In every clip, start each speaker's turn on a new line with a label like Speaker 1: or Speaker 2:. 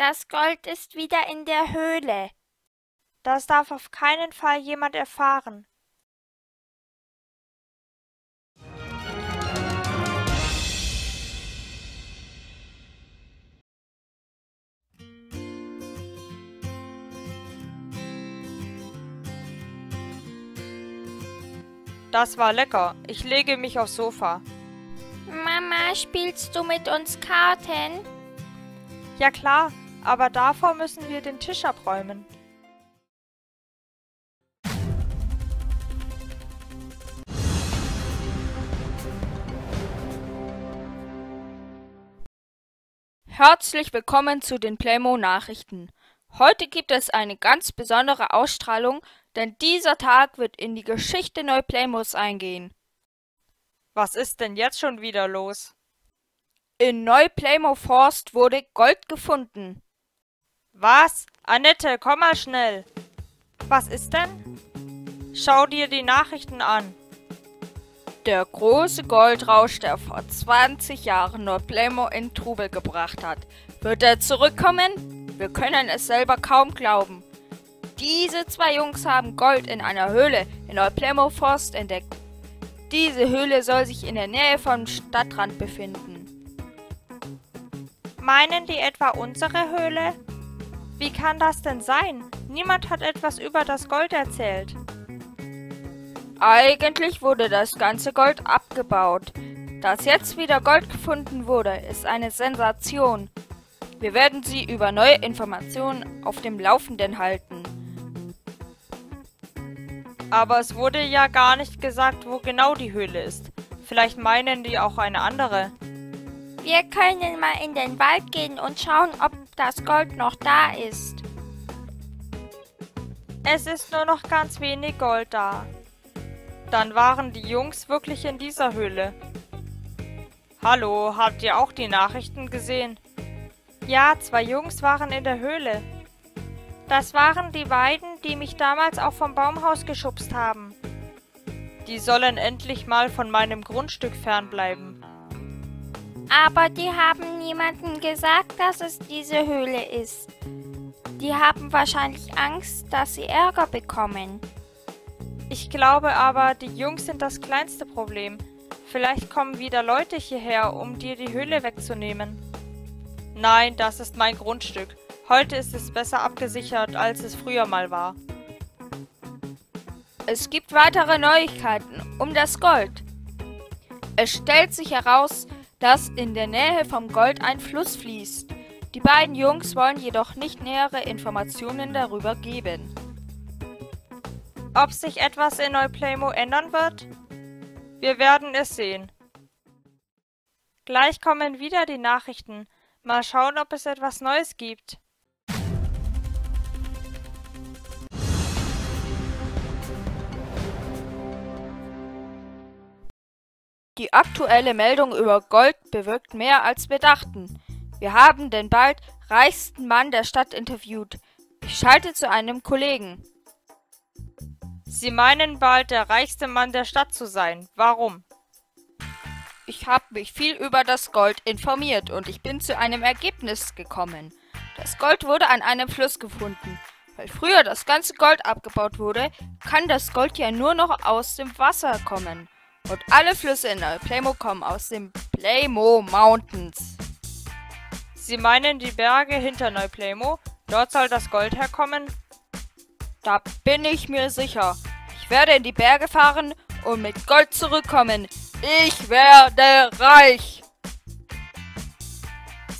Speaker 1: Das Gold ist wieder in der Höhle.
Speaker 2: Das darf auf keinen Fall jemand erfahren. Das war lecker. Ich lege mich aufs Sofa.
Speaker 1: Mama, spielst du mit uns Karten?
Speaker 2: Ja klar, aber davor müssen wir den Tisch abräumen.
Speaker 3: Herzlich willkommen zu den Playmo Nachrichten. Heute gibt es eine ganz besondere Ausstrahlung, denn dieser Tag wird in die Geschichte Neuplaymos eingehen.
Speaker 2: Was ist denn jetzt schon wieder los?
Speaker 3: In Neuplaymo Forst wurde Gold gefunden.
Speaker 2: Was? Annette, komm mal schnell. Was ist denn? Schau dir die Nachrichten an.
Speaker 3: Der große Goldrausch, der vor 20 Jahren Neuplaymo in Trubel gebracht hat. Wird er zurückkommen? Wir können es selber kaum glauben. Diese zwei Jungs haben Gold in einer Höhle in Neuplaymo Forst entdeckt. Diese Höhle soll sich in der Nähe vom Stadtrand befinden.
Speaker 2: Meinen die etwa unsere Höhle? Wie kann das denn sein? Niemand hat etwas über das Gold erzählt.
Speaker 3: Eigentlich wurde das ganze Gold abgebaut. Dass jetzt wieder Gold gefunden wurde, ist eine Sensation. Wir werden Sie über neue Informationen auf dem Laufenden halten.
Speaker 2: Aber es wurde ja gar nicht gesagt, wo genau die Höhle ist. Vielleicht meinen die auch eine andere.
Speaker 1: Wir können mal in den Wald gehen und schauen, ob das Gold noch da ist.
Speaker 2: Es ist nur noch ganz wenig Gold da. Dann waren die Jungs wirklich in dieser Höhle. Hallo, habt ihr auch die Nachrichten gesehen? Ja, zwei Jungs waren in der Höhle. Das waren die beiden, die mich damals auch vom Baumhaus geschubst haben. Die sollen endlich mal von meinem Grundstück fernbleiben.
Speaker 1: Aber die haben niemandem gesagt, dass es diese Höhle ist. Die haben wahrscheinlich Angst, dass sie Ärger bekommen.
Speaker 2: Ich glaube aber, die Jungs sind das kleinste Problem. Vielleicht kommen wieder Leute hierher, um dir die Höhle wegzunehmen. Nein, das ist mein Grundstück. Heute ist es besser abgesichert, als es früher mal war.
Speaker 3: Es gibt weitere Neuigkeiten um das Gold. Es stellt sich heraus, dass in der Nähe vom Gold ein Fluss fließt. Die beiden Jungs wollen jedoch nicht nähere Informationen darüber geben.
Speaker 2: Ob sich etwas in Neuplaymo ändern wird? Wir werden es sehen. Gleich kommen wieder die Nachrichten. Mal schauen, ob es etwas Neues gibt.
Speaker 3: Die aktuelle Meldung über Gold bewirkt mehr als wir dachten. Wir haben den bald reichsten Mann der Stadt interviewt. Ich schalte zu einem Kollegen.
Speaker 2: Sie meinen bald der reichste Mann der Stadt zu sein. Warum?
Speaker 3: Ich habe mich viel über das Gold informiert und ich bin zu einem Ergebnis gekommen. Das Gold wurde an einem Fluss gefunden. Weil früher das ganze Gold abgebaut wurde, kann das Gold ja nur noch aus dem Wasser kommen. Und alle Flüsse in Playmo kommen aus den Playmo Mountains.
Speaker 2: Sie meinen die Berge hinter Neuplaymo? Dort soll das Gold herkommen?
Speaker 3: Da bin ich mir sicher. Ich werde in die Berge fahren und mit Gold zurückkommen. Ich werde reich.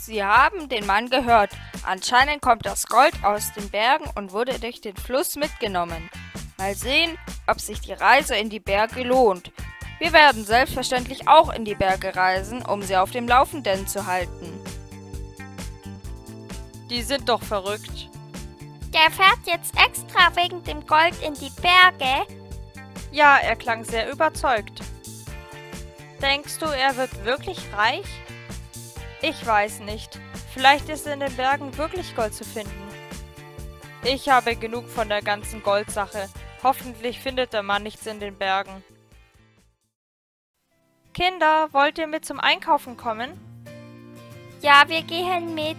Speaker 3: Sie haben den Mann gehört. Anscheinend kommt das Gold aus den Bergen und wurde durch den Fluss mitgenommen. Mal sehen, ob sich die Reise in die Berge lohnt. Wir werden selbstverständlich auch in die Berge reisen, um sie auf dem Laufenden zu halten.
Speaker 2: Die sind doch verrückt.
Speaker 1: Der fährt jetzt extra wegen dem Gold in die Berge?
Speaker 2: Ja, er klang sehr überzeugt. Denkst du, er wird wirklich reich? Ich weiß nicht. Vielleicht ist in den Bergen wirklich Gold zu finden. Ich habe genug von der ganzen Goldsache. Hoffentlich findet der Mann nichts in den Bergen. Kinder, wollt ihr mit zum Einkaufen kommen?
Speaker 1: Ja, wir gehen mit.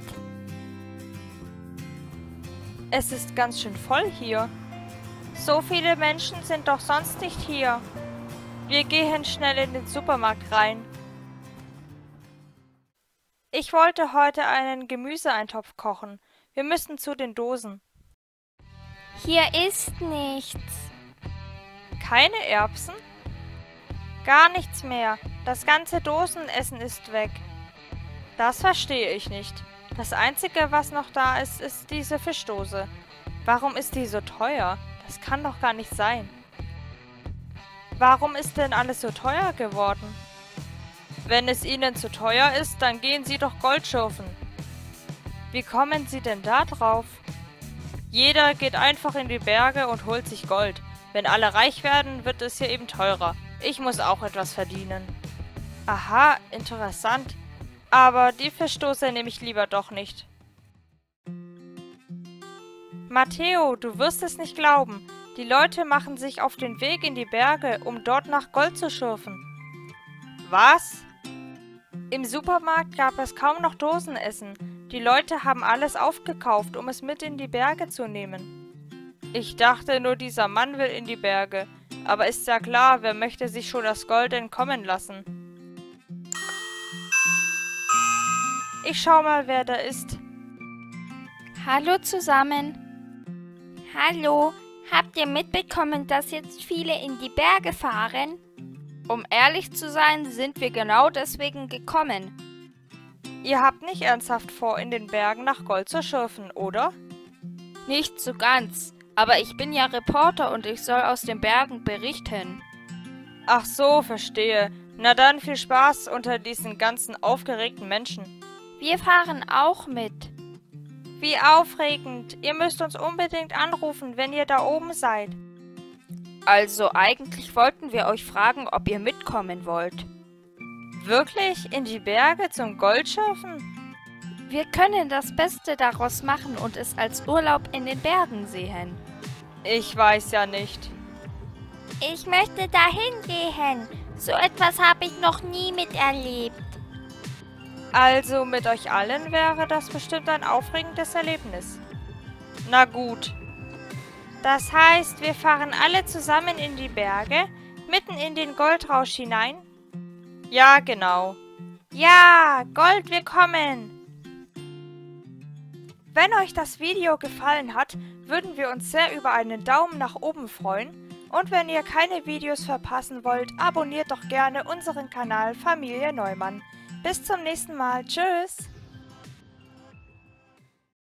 Speaker 2: Es ist ganz schön voll hier. So viele Menschen sind doch sonst nicht hier. Wir gehen schnell in den Supermarkt rein. Ich wollte heute einen Gemüseeintopf kochen. Wir müssen zu den Dosen.
Speaker 1: Hier ist nichts.
Speaker 2: Keine Erbsen? Gar nichts mehr. Das ganze Dosenessen ist weg. Das verstehe ich nicht. Das Einzige, was noch da ist, ist diese Fischdose. Warum ist die so teuer? Das kann doch gar nicht sein. Warum ist denn alles so teuer geworden? Wenn es Ihnen zu teuer ist, dann gehen Sie doch Gold schürfen. Wie kommen Sie denn da drauf? Jeder geht einfach in die Berge und holt sich Gold. Wenn alle reich werden, wird es hier eben teurer. Ich muss auch etwas verdienen. Aha, interessant. Aber die Fischdose nehme ich lieber doch nicht. Matteo, du wirst es nicht glauben. Die Leute machen sich auf den Weg in die Berge, um dort nach Gold zu schürfen. Was? Im Supermarkt gab es kaum noch Dosenessen. Die Leute haben alles aufgekauft, um es mit in die Berge zu nehmen. Ich dachte nur, dieser Mann will in die Berge. Aber ist ja klar, wer möchte sich schon das Gold entkommen lassen? Ich schau mal, wer da ist.
Speaker 1: Hallo zusammen. Hallo, habt ihr mitbekommen, dass jetzt viele in die Berge fahren?
Speaker 3: Um ehrlich zu sein, sind wir genau deswegen gekommen.
Speaker 2: Ihr habt nicht ernsthaft vor, in den Bergen nach Gold zu schürfen, oder?
Speaker 3: Nicht so ganz. Aber ich bin ja Reporter und ich soll aus den Bergen berichten.
Speaker 2: Ach so, verstehe. Na dann viel Spaß unter diesen ganzen aufgeregten Menschen.
Speaker 1: Wir fahren auch mit.
Speaker 2: Wie aufregend. Ihr müsst uns unbedingt anrufen, wenn ihr da oben seid.
Speaker 3: Also eigentlich wollten wir euch fragen, ob ihr mitkommen wollt.
Speaker 2: Wirklich? In die Berge zum Goldschürfen?
Speaker 1: Wir können das Beste daraus machen und es als Urlaub in den Bergen sehen.
Speaker 2: Ich weiß ja nicht.
Speaker 1: Ich möchte dahin gehen. So etwas habe ich noch nie miterlebt.
Speaker 2: Also mit euch allen wäre das bestimmt ein aufregendes Erlebnis. Na gut. Das heißt, wir fahren alle zusammen in die Berge, mitten in den Goldrausch hinein? Ja, genau. Ja, Gold, wir kommen! Wenn euch das Video gefallen hat, würden wir uns sehr über einen Daumen nach oben freuen. Und wenn ihr keine Videos verpassen wollt, abonniert doch gerne unseren Kanal Familie Neumann. Bis zum nächsten Mal. Tschüss!